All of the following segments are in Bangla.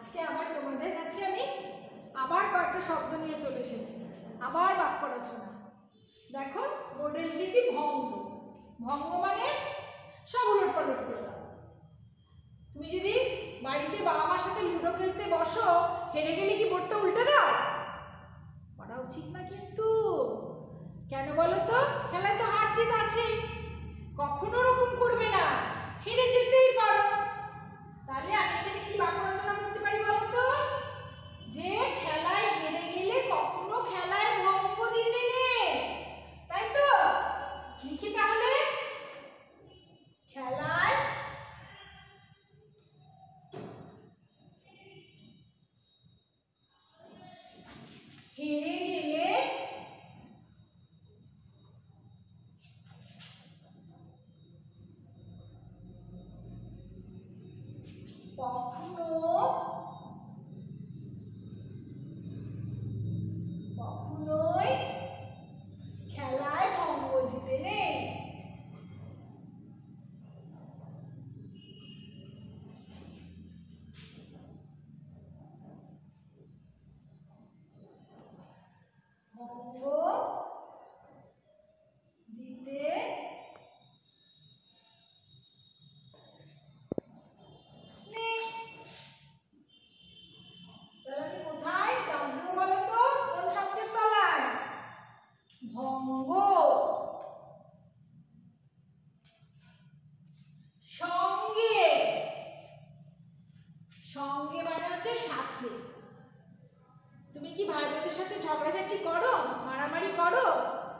আজকে আবার তোমাদের কাছে আমি আবার কয়েকটা শব্দ নিয়ে চলে এসেছি। আবার বাক্য রচনা দেখো, বোর্ডে লিখেছি ভঙ্গ। ভঙ্গ মানে সব উলট পালট করে দাও। তুমি যদি বাড়িতে বাবা মার সাথে লুডো খেলতে বসো, হেরে গেলে কি বোর্ডটা উল্টে দাও? করা উচিত না কিন্তু। কেন বলো তো? খেলায় তো হার জিত আছেই। কখনো ওরকম করবে না। হেরে যেতেই পারো। তাহলে আমি এখানে কি বাক্য কখনো কখনোই খেলায় ভঙ্গ দিতে নেই ভঙ্গ দিতে নেই তাহলে আমি কোথায় দাগ দেবো বলো তো কোন শব্দের তলায় ভঙ্গ। সঙ্গে। সঙ্গে মানে হচ্ছে সাথে। তুমি কি ভাই বোনদের সাথে ঝগড়াঝাটি করো? মারামারি করো?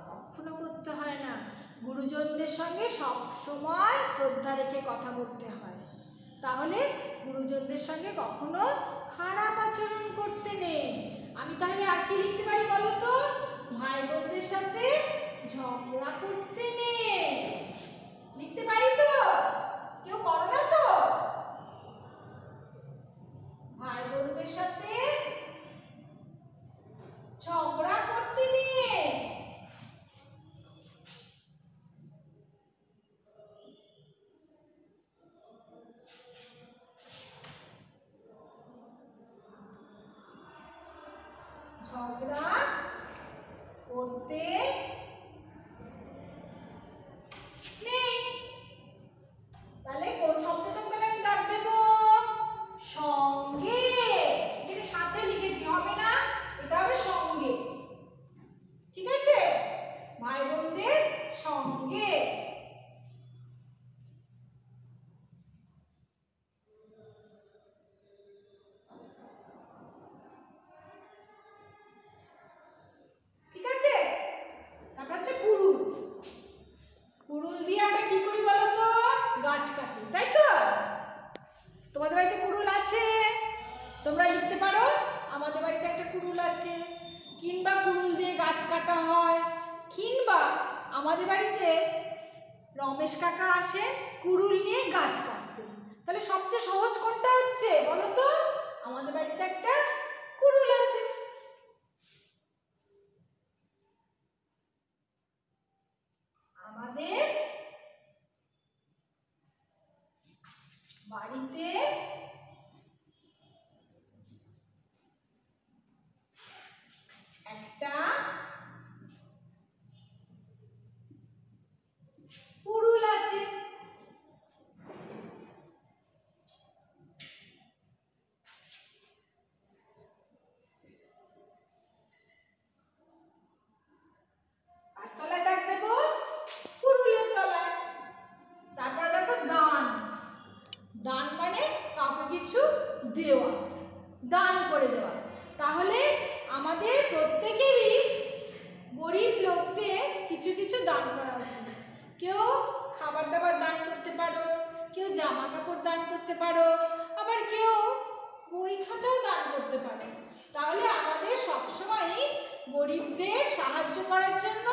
কখনো করতে হয় না। গুরুজনদের সঙ্গে সব সময় শ্রদ্ধা রেখে কথা বলতে হয়। তাহলে গুরুজনদের সঙ্গে কখনো খারাপ আচরণ করতে নেই। আমি তাহলে আর কি লিখতে পারি বলো তো? ভাই বোনদের সাথে ঝগড়া করতে নেই লিখতে পারি তো? কেউ করো না তো? ভাই বোনদের সাথে ঝগড়া করতে নিয়ে ঝগড়া করতে নেই তাহলে কোন শব্দটা তাহলে আমি দাগ দেবো সঙ্গে এখানে সাথে লিখেছি হবে না এটা হবে সঙ্গে ঠিক আছে ভাই বোনদের সঙ্গে ঠিক আছে তারপর হচ্ছে কুড়ুল কুড়ুল দিয়ে আমরা কি করি বলো তো গাছ কাটি তাই তো তোমাদের বাড়িতে কুড়ুল আছে তোমরা লিখতে পারো আমাদের বাড়িতে একটা কুড়ুল আছে, কিংবা কুড়ুল দিয়ে গাছ কাটা হয়, কিংবা আমাদের বাড়িতে রমেশ কাকা আসে কুড়ুল নিয়ে গাছ কাটতে। তাহলে সবচেয়ে সহজ কোনটা হচ্ছে বলো তো আমাদের বাড়িতে একটা কুড়ুল আছে। আমাদের বাড়িতে একটা কুড়ুল আছে আর তলায় দাগ দেবো কুড়ুলের তলায় তারপরে দেখো দান দান মানে কাউকে কিছু দেওয়া, দান করে দেওয়া। তাহলে আমাদের প্রত্যেকেরই গরিব লোকদের কিছু কিছু দান করা উচিত। কেউ খাবার দাবার দান করতে পারো, কেউ জামা কাপড় দান করতে পারো, আবার কেউ বই খাতাও দান করতে পারো। তাহলে আমাদের সবসময়ই গরিবদের সাহায্য করার জন্য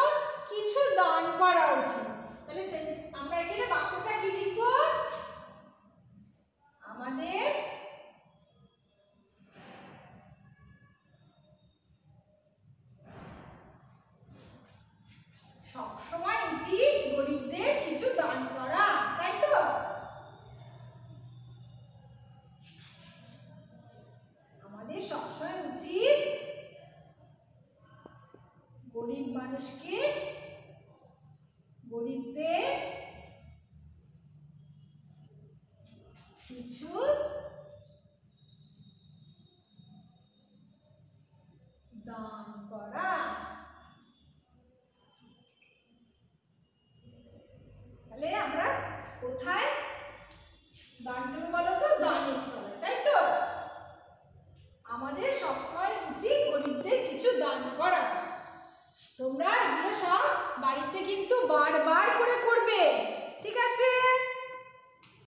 কিছু দান করা উচিত তাহলে সে- আমরা এখানে বাক্যটা কি লিখব আমাদের সবসময় উচিত গরিবদের কিছু দান করা তাই তো মানুষকে গরিবদের কিছু দান করা। তাহলে আমরা কোথায় দান দেবো বলো তো? দানের তলায়, তাই তো? আমাদের সবসময় উচিত গরিবদের কিছু দান করা। তোমরা এগুলো সব বাড়িতে কিন্তু বারবার করে করবে। ঠিক আছে?